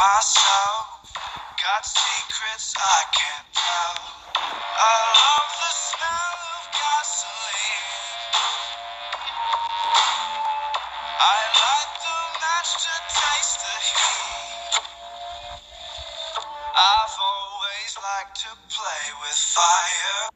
myself. Got secrets I can't tell. I love the smell of gasoline. I light the match to taste the heat. I've always liked to play with fire.